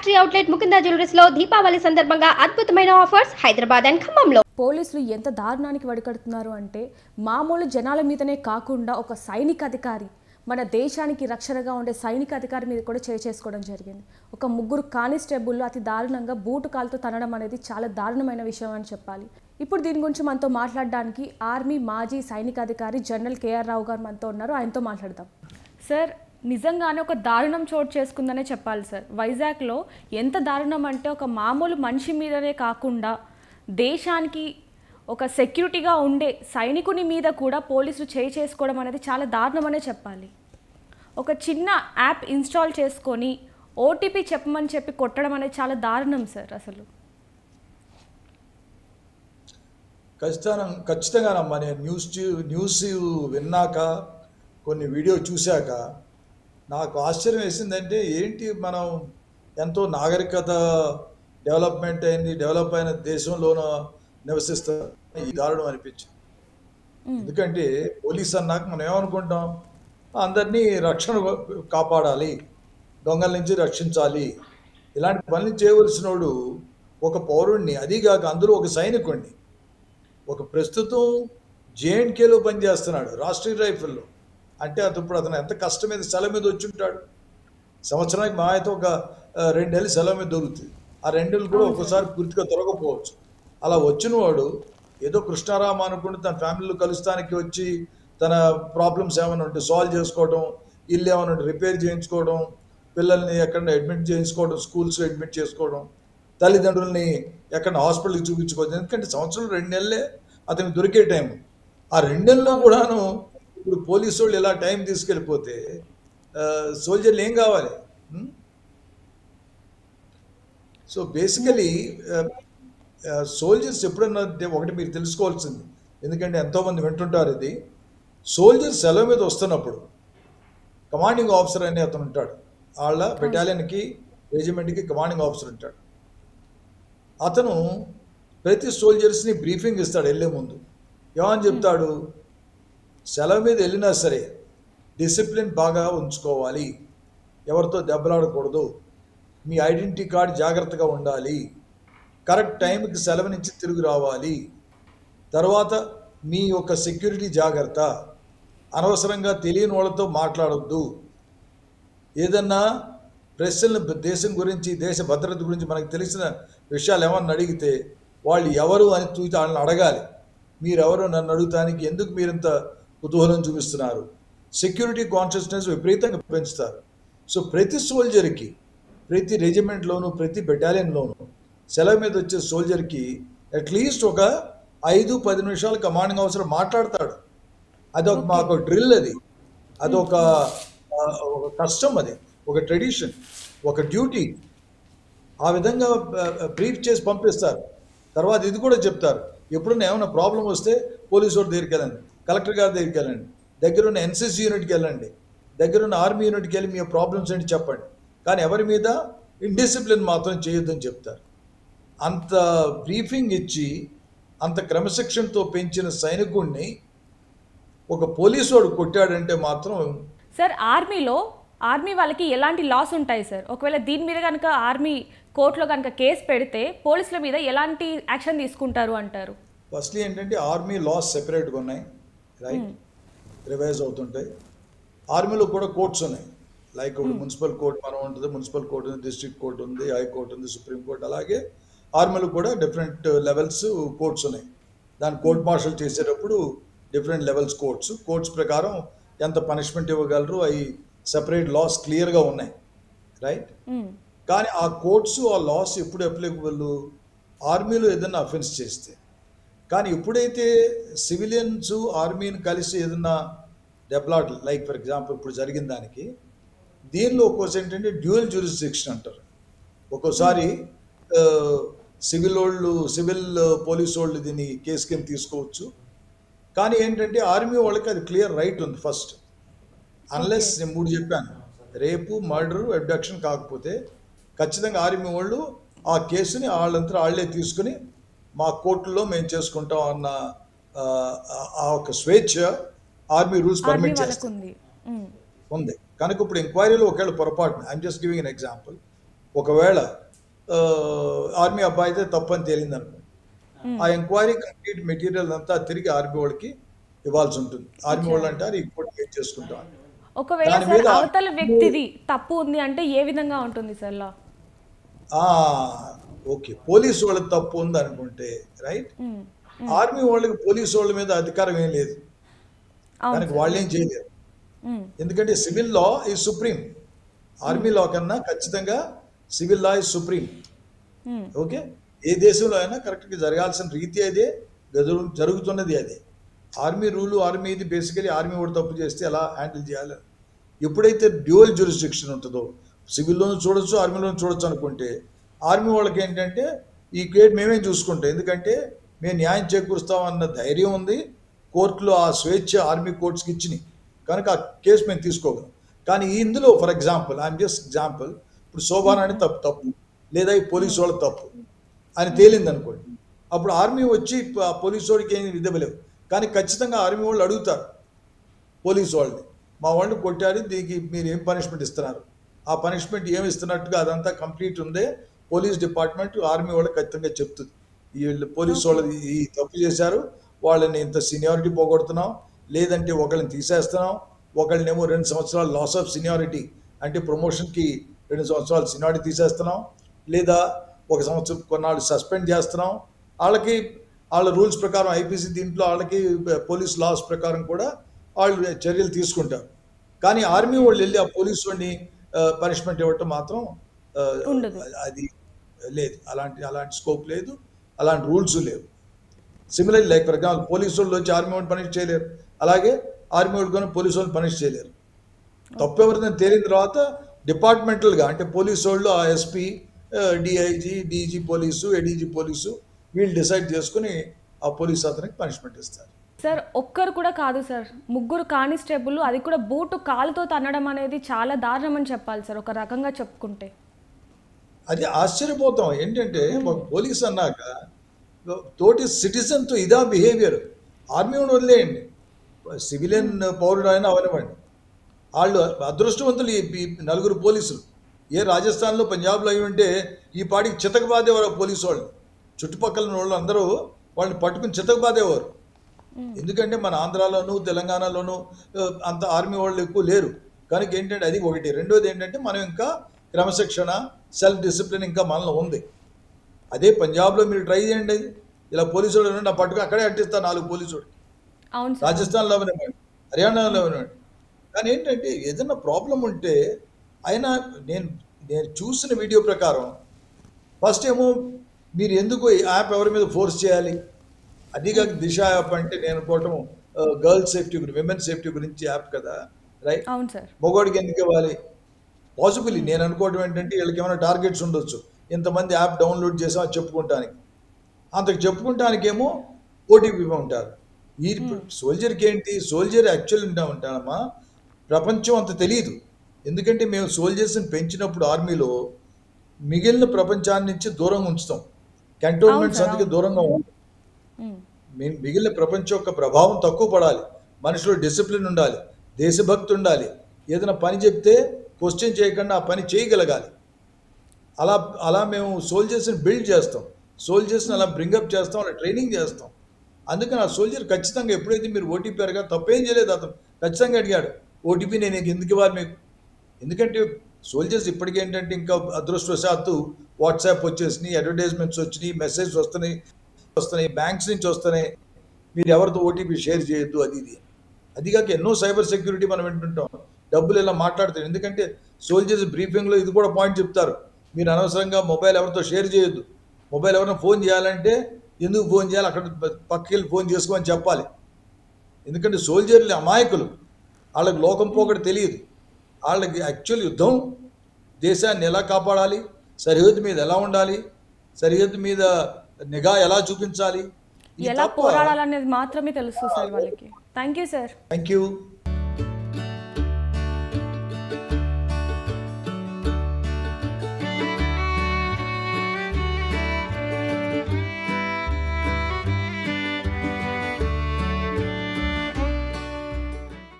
Factory outlet Mukunda జ్యువెలర్స్లో దీపావళి సందర్భంగా అద్భుతమైన ఆఫర్స్ హైదరాబాద్ అండ్ ఖమ్మంలో. పోలీసులు ఎంత దారుణానికి వడికడుతున్నారు అంటే మామూలు జనాల మీదనే కాకుండా ఒక సైనిక అధికారి మన దేశానికి రక్షణగా ఉండే సైనిక అధికారి మీద కూడా చేయి చేసుకోవడం జరిగింది. ఒక ముగ్గురు కానిస్టేబుల్ అతి దారుణంగా బూటు కాలుతో తనడం అనేది చాలా దారుణమైన విషయం అని చెప్పాలి. ఇప్పుడు దీని గురించి మనతో మాట్లాడడానికి ఆర్మీ మాజీ సైనిక అధికారి జనరల్ కేఆర్ రావు గారు మనతో ఉన్నారు. ఆయనతో మాట్లాడదాం. సార్ నిజంగానే ఒక దారుణం చోటు చేసుకుందనే చెప్పాలి సార్. వైజాగ్లో ఎంత దారుణం అంటే ఒక మామూలు మనిషి మీదనే కాకుండా దేశానికి ఒక సెక్యూరిటీగా ఉండే సైనికుని మీద కూడా పోలీసులు చేయి చేసుకోవడం అనేది చాలా దారుణమనే చెప్పాలి. ఒక చిన్న యాప్ ఇన్స్టాల్ చేసుకొని ఓటీపీ చెప్పమని చెప్పి కొట్టడం అనేది చాలా దారుణం సార్ అసలు. ఖచ్చితంగా ఖచ్చితంగానమ్మా నేను న్యూస్ న్యూస్ విన్నాక కొన్ని వీడియో చూశాక నాకు ఆశ్చర్యం వేసిందంటే ఏంటి మనం ఎంతో నాగరికత డెవలప్మెంట్ అయింది డెవలప్ అయిన దేశంలోనూ నివసిస్తా ఈ దారుణం అనిపించింది. ఎందుకంటే పోలీస్ అన్నాక మనం ఏమనుకుంటాం? అందరినీ రక్షణ కాపాడాలి దొంగల నుంచి రక్షించాలి. ఇలాంటి పనులు చేయవలసినోడు ఒక పౌరుణ్ణి అదీగాక అందులో ఒక సైనికుణ్ణి. ఒక ప్రస్తుతం జేఎన్కేలో పనిచేస్తున్నాడు రాష్ట్రీయ రైఫిల్లో. అంటే అతను ఇప్పుడు అతను ఎంత కష్టం మీద సెలవు మీద వచ్చి ఉంటాడు సంవత్సరానికి మా అయితే ఒక రెండేళ్ళు సెలవు మీద దొరుకుతుంది. ఆ రెండేళ్ళు కూడా ఒక్కోసారి పూర్తిగా దొరకపోవచ్చు. అలా వచ్చిన వాడు ఏదో కృష్ణారామ అనుకుంటే తన ఫ్యామిలీలో కలుస్తానికి వచ్చి తన ప్రాబ్లమ్స్ ఏమైనా ఉంటే సాల్వ్ చేసుకోవడం ఇల్లు ఏమైనా ఉంటే రిపేర్ చేయించుకోవడం పిల్లల్ని ఎక్కడ అడ్మిట్ చేయించుకోవడం స్కూల్స్లో అడ్మిట్ చేసుకోవడం తల్లిదండ్రుల్ని ఎక్కడ హాస్పిటల్కి చూపించుకోవడం ఎందుకంటే సంవత్సరం రెండు నెలలే అతనికి దొరికే టైం ఆ రెండు నెలల్లో కూడాను ఇప్పుడు పోలీసు వాళ్ళు ఇలా టైం తీసుకెళ్ళిపోతే సోల్జర్లు ఏం కావాలి? సో బేసికలీ సోల్జర్స్ ఎప్పుడన్నా ఒకటి మీరు తెలుసుకోవాల్సింది. ఎందుకంటే ఎంతోమంది వింటుంటారు ఇది. సోల్జర్స్ సెలవు మీద వస్తున్నప్పుడు కమాండింగ్ ఆఫీసర్ అనే అతను ఉంటాడు. వాళ్ళ బెటాలియన్కి రెజిమెంట్కి కమాండింగ్ ఆఫీసర్ ఉంటాడు. అతను ప్రతి సోల్జర్స్ని బ్రీఫింగ్ ఇస్తాడు వెళ్ళే ముందు. ఏమని చెప్తాడు? సెలవు మీద వెళ్ళినా సరే డిసిప్లిన్ బాగా ఉంచుకోవాలి. ఎవరితో దెబ్బలాడకూడదు. మీ ఐడెంటిటీ కార్డ్ జాగ్రత్తగా ఉండాలి. కరెక్ట్ టైంకి సెలవు నుంచి తిరిగి రావాలి. తర్వాత మీ యొక్క సెక్యూరిటీ జాగ్రత్త. అనవసరంగా తెలియని వాళ్ళతో మాట్లాడొద్దు. ఏదన్నా ప్రశ్నలు దేశం గురించి దేశ భద్రత గురించి మనకు తెలిసిన విషయాలు ఏమన్నా అడిగితే వాళ్ళు ఎవరు అని చూసి వాళ్ళని అడగాలి. మీరెవరు నన్ను అడుగుతానికి ఎందుకు మీరింత కుతూహలం చూపిస్తున్నారు. సెక్యూరిటీ కాన్షియస్నెస్ విపరీతంగా పెంచుతారు. సో ప్రతి సోల్జర్కి ప్రతి రెజిమెంట్లోనూ ప్రతి బెటాలియన్లోనూ సెలవు మీద వచ్చే సోల్జర్కి అట్లీస్ట్ ఒక ఐదు పది నిమిషాలు కమాండింగ్ అవసరం మాట్లాడతాడు. అదొక మాకు డ్రిల్ అది. అదొక ఒక కష్టం అది. ఒక ట్రెడిషన్ ఒక డ్యూటీ ఆ విధంగా బ్రీఫ్ చేసి పంపిస్తారు. తర్వాత ఇది కూడా చెప్తారు. ఎప్పుడైనా ఏమైనా ప్రాబ్లం వస్తే పోలీసు వాడి దగ్గరికి వెళ్ళండి. కలెక్టర్ గారి దగ్గరికి వెళ్ళండి. దగ్గరున్న ఎన్సీసీ యూనిట్కి వెళ్ళండి. దగ్గరున్న ఆర్మీ యూనిట్కి వెళ్ళి మీ ప్రాబ్లమ్స్ ఏంటి చెప్పండి. కానీ ఎవరి మీద? ఇండిసిప్లిన్ మాత్రం చేయొద్దని చెప్తారు. అంత బ్రీఫింగ్ ఇచ్చి అంత క్రమశిక్షణతో పెంచిన సైనికుడిని ఒక పోలీసు వాడు కొట్టాడంటే మాత్రం సార్ ఆర్మీలో ఆర్మీ వాళ్ళకి ఎలాంటి లాస్ ఉంటాయి సార్? ఒకవేళ దీని మీద కనుక ఆర్మీ కోర్టులో కనుక కేసు పెడితే పోలీసుల మీద ఎలాంటి యాక్షన్ తీసుకుంటారు అంటారు? ఫస్ట్లీ ఏంటంటే ఆర్మీ లాస్ సెపరేట్గా ఉన్నాయి. రైట్ రివైజ్ అవుతుంటాయి. ఆర్మీలో కూడా కోర్ట్స్ ఉన్నాయి. లైక్ ఇప్పుడు మున్సిపల్ కోర్ట్ మనం ఉంటుంది మున్సిపల్ కోర్ట్ ఉంది డిస్ట్రిక్ట్ కోర్ట్ ఉంది హైకోర్టు ఉంది సుప్రీం కోర్ట్ అలాగే ఆర్మీలో కూడా డిఫరెంట్ లెవెల్స్ కోర్ట్స్ ఉన్నాయి. దాన్ని కోర్ట్ మార్షల్ చేసేటప్పుడు డిఫరెంట్ లెవెల్స్ కోర్ట్స్ కోర్ట్స్ ప్రకారం ఎంత పనిష్మెంట్ ఇవ్వగలరు అవి సెపరేట్ లాస్ క్లియర్గా ఉన్నాయి. Right hmm. కానీ ఆ కోర్ట్స్ ఆ లాస్ ఎప్పుడు అప్లికబుల్ ఆర్మీలో ఏదైనా అఫెన్స్ చేస్తే కానీ ఎప్పుడైతే సివిలియన్స్ ఆర్మీని కలిసి ఏదన్నా డెవలప్ లైక్ ఫర్ ఎగ్జాంపుల్ ఇప్పుడు జరిగిన దానికి దీనిలో ఒక్కోసారి ఏంటంటే డ్యూయల్ జ్యూరిస్డిక్షన్ అంటారు. ఒక్కోసారి సివిల్ వాళ్ళు సివిల్ పోలీస్ వాళ్ళు దీన్ని కేసు కింద తీసుకోవచ్చు. కానీ ఏంటంటే ఆర్మీ వాళ్ళకి అది క్లియర్ రైట్ ఉంది ఫస్ట్ అన్లెస్ నేను మూడు చెప్పాను. రేపు మర్డర్ అబ్డక్షన్ కాకపోతే ఖచ్చితంగా ఆర్మీ వాళ్ళు ఆ కేసుని వాళ్ళంతా వాళ్ళే తీసుకుని మా కోర్టులో మేము చేసుకుంటాం అన్న ఆ, ఒక స్వేచ్ఛ ఆర్మీ రూల్స్ పర్మిట్ చేస్తాయి ఉంది. కనుక ఇప్పుడు ఎంక్వైరీలో ఒకవేళ పొరపాటున I'm just giving an example ఒకవేళ ఆర్మీ అబ్బాయి అయితే తప్పని తేలింది అనుకో ఆ ఎంక్వైరీ కంప్లీట్ మెటీరియల్ అంతా తిరిగి ఆర్మీ వాళ్ళకి ఇవ్వాల్సి ఉంటుంది ఆర్మీ వాళ్ళు అంటారు ఈ కోర్టు వెయిట్ చేసుకుంటాం ఒకవేళ అవతల వ్యక్తిది తప్పు ఉంది అంటే ఏ విధంగా ఉంటుంది సార్ ఓకే పోలీసు వాళ్ళకి తప్పు ఉంది అనుకుంటే రైట్ ఆర్మీ వాళ్ళకి పోలీసు వాళ్ళ మీద అధికారం ఏం లేదు. దానికి వాళ్ళు ఏం చేయలేరు ఎందుకంటే సివిల్ లా ఈ సుప్రీం ఆర్మీ లా కన్నా ఖచ్చితంగా సివిల్ లా ఈ సుప్రీం ఓకే? ఏ దేశంలో అయినా కరెక్ట్గా జరగాల్సిన రీతి అదే జరుగుతున్నది అదే. ఆర్మీ రూలు ఆర్మీ ఇది బేసికలీ ఆర్మీ కూడా తప్పు చేస్తే ఎలా హ్యాండిల్ చేయాలి? ఎప్పుడైతే డ్యూయల్ జ్యూరిస్డిక్షన్ ఉంటుందో సివిల్లోనూ చూడొచ్చు ఆర్మీలోనూ చూడొచ్చు అనుకుంటే ఆర్మీ వాళ్ళకి ఏంటంటే ఈ కేట్ మేమే చూసుకుంటాం. ఎందుకంటే మేము న్యాయం చేకూరుస్తామన్న ధైర్యం ఉంది. కోర్టులో ఆ స్వేచ్ఛ ఆర్మీ కోర్ట్స్కి ఇచ్చినాయి. కనుక ఆ కేసు మేము తీసుకోగలం. కానీ ఇందులో for example I'm just example ఇప్పుడు శోభాన్ తప్పు తప్పు లేదా ఈ పోలీసు వాళ్ళ తప్పు అని తేలింది అనుకోండి. అప్పుడు ఆర్మీ వచ్చి ఆ పోలీసు వాడికి ఏం ఇవ్వలేవు కానీ ఖచ్చితంగా ఆర్మీ వాళ్ళు అడుగుతారు పోలీసు వాళ్ళని మా వాళ్ళు కొట్టారు దీనికి మీరు ఏం పనిష్మెంట్ ఇస్తున్నారు? ఆ పనిష్మెంట్ ఏమి ఇస్తున్నట్టుగా అదంతా కంప్లీట్ ఉందే పోలీస్ డిపార్ట్మెంట్ ఆర్మీ వాళ్ళకి ఖచ్చితంగా చెప్తుంది. వీళ్ళు పోలీసు వాళ్ళు ఈ తప్పు చేశారు వాళ్ళని ఇంత సీనియారిటీ పోగొడుతున్నాం లేదంటే ఒకళ్ళని తీసేస్తున్నాం ఒకళ్ళనేమో రెండు సంవత్సరాలు లాస్ ఆఫ్ సీనియారిటీ అంటే ప్రమోషన్కి రెండు సంవత్సరాలు సీనియారిటీ తీసేస్తున్నాం లేదా ఒక సంవత్సరం కొన్నాళ్ళు సస్పెండ్ చేస్తున్నాం. వాళ్ళకి వాళ్ళ రూల్స్ ప్రకారం ఐపీసీ దీంట్లో వాళ్ళకి పోలీస్ లాస్ ప్రకారం కూడా వాళ్ళు చర్యలు తీసుకుంటారు. కానీ ఆర్మీ వాళ్ళు వెళ్ళి ఆ పోలీసు వాడిని పనిష్మెంట్ ఇవ్వటం మాత్రం. అది లేదు. అలాంటి అలాంటి స్కోప్ లేదు. అలాంటి రూల్స్ లేవు. Similar like for example police వాళ్ళు వచ్చి ఆర్మీ వాళ్ళు పనిష్ చేయలేరు. అలాగే ఆర్మీ వాళ్ళు కానీ పోలీసు వాళ్ళు పనిష్ చేయలేరు. తప్పు ఎవరిదని తేలిన తర్వాత డిపార్ట్మెంటల్గా అంటే పోలీసు వాళ్ళు ఆ SP DIG DG police ADG police వీళ్ళు డిసైడ్ చేసుకుని ఆ పోలీసు అతనికి పనిష్మెంట్ ఇస్తారు. సార్ ఒక్కరు కూడా కాదు సార్ ముగ్గురు కానిస్టేబుల్ అది కూడా బూటు కాలుతో తన్నడం అనేది చాలా దారుణం అని చెప్పాలి సార్ ఒక రకంగా చెప్పుకుంటే. అది ఆశ్చర్యపోతాం. ఏంటంటే ఒక పోలీస్ అన్నాక తోటి సిటిజన్తో ఇదా బిహేవియర్. ఆర్మీ వదిలేయండి. సివిలియన్ పౌరుడు అయినా అవనివ్వండి. వాళ్ళు అదృష్టవంతులు ఈ నలుగురు పోలీసులు. ఏ రాజస్థాన్లో పంజాబ్లో అయి ఉంటే ఈ పాటికి చితకబాదేవారు పోలీసు వాళ్ళు. చుట్టుపక్కల వాళ్ళు అందరూ వాళ్ళని పట్టుకుని చితకబాదేవారు. ఎందుకంటే మన ఆంధ్రాలోను తెలంగాణలోను అంత ఆర్మీ వాళ్ళు ఎక్కువ లేరు. కనుక ఏంటంటే అది ఒకటి. రెండోది ఏంటంటే మనం ఇంకా క్రమశిక్షణ సెల్ఫ్ డిసిప్లిన్ ఇంకా మనలో ఉంది. అదే పంజాబ్లో మీరు ట్రై చేయండి. అది ఇలా పోలీసు వాళ్ళు ఉండండి, ఆ పట్టుకు అక్కడే అట్టిస్తారు నాలుగు పోలీసు వాడు అవును సార్. రాజస్థాన్లో అవనివ్వండి హర్యానాలో అవనివ్వండి కానీ ఏంటంటే ఏదైనా ప్రాబ్లం ఉంటే అయినా నేను నేను చూసిన వీడియో ప్రకారం ఫస్ట్ ఏమో మీరు ఎందుకు ఈ యాప్ ఎవరి మీద ఫోర్స్ చేయాలి? అది కాక దిశ యాప్ అంటే నేను అనుకోవటం గర్ల్స్ సేఫ్టీ గురించి విమెన్ సేఫ్టీ గురించి యాప్ కదా రైట్ అవును సార్. మగవాడికి ఎందుకు ఇవ్వాలి? పాసిబుల్లీ నేను అనుకోవడం ఏంటంటే వీళ్ళకి ఏమైనా టార్గెట్స్ ఉండొచ్చు. ఇంతమంది యాప్ డౌన్లోడ్ చేసాం అది చెప్పుకుంటానికి. అంతకు చెప్పుకుంటానికేమో ఓటీపీ ఉంటారు ఈ సోల్జర్కి ఏంటి? సోల్జర్ యాక్చువల్ ఉంటా ఉంటానమ్మా. ప్రపంచం అంత తెలియదు. ఎందుకంటే మేము సోల్జర్స్ని పెంచినప్పుడు ఆర్మీలో మిగిలిన ప్రపంచాన్ని నుంచి దూరంగా ఉంచుతాం. కంటోన్మెంట్స్ అందుకే దూరంగా ఉంటాం. మీ- మిగిలిన ప్రపంచం యొక్క ప్రభావం తక్కువ పడాలి. మనుషులు డిసిప్లిన్ ఉండాలి. దేశభక్తి ఉండాలి. ఏదైనా పని చెప్తే క్వశ్చన్ చేయకుండా ఆ పని చేయగలగాలి. అలా అలా మేము సోల్జర్స్ని బిల్డ్ చేస్తాం. సోల్జర్స్ని అలా బ్రింగప్ చేస్తాం అలా ట్రైనింగ్ చేస్తాం. అందుకని ఆ సోల్జర్ ఖచ్చితంగా ఎప్పుడైతే మీరు ఓటీపీ అడగా తప్పేం చేయలేదు అతను. ఖచ్చితంగా అడిగాడు ఓటీపీ నేను ఎందుకు ఇవ్వాలి మీకు? ఎందుకంటే సోల్జర్స్ ఇప్పటికేంటంటే ఇంకా అదృష్టవశాత్తు వాట్సాప్ వచ్చేసినాయి అడ్వర్టైజ్మెంట్స్ వచ్చినాయి మెసేజ్ వస్తున్నాయి వస్తున్నాయి బ్యాంక్స్ నుంచి వస్తున్నాయి. మీరు ఎవరితో ఓటీపీ షేర్ చేయొద్దు అది ఇది. అది కాక ఎన్నో సైబర్ సెక్యూరిటీ మనం వింటుంటాం. డబ్బులు ఇలా మాట్లాడతారు. ఎందుకంటే సోల్జర్స్ బ్రీఫింగ్లో ఇది కూడా పాయింట్ చెప్తారు. మీరు అనవసరంగా మొబైల్ ఎవరితో షేర్ చేయొద్దు. మొబైల్ ఎవరైనా ఫోన్ చేయాలంటే ఎందుకు ఫోన్ చేయాలి? అక్కడ పక్కకి వెళ్ళి ఫోన్ చేసుకోమని చెప్పాలి. ఎందుకంటే సోల్జర్లు అమాయకులు. వాళ్ళకి లోకం పోకడ తెలియదు. వాళ్ళకి యాక్చువల్ యుద్ధం దేశాన్ని ఎలా కాపాడాలి? సరిహద్దు మీద ఎలా ఉండాలి? సరిహద్దు మీద నిఘా ఎలా చూపించాలి? ఎలా పోరాడాలనేది మాత్రమే తెలుసు సార్ వాళ్ళకి. Thank you sir thank you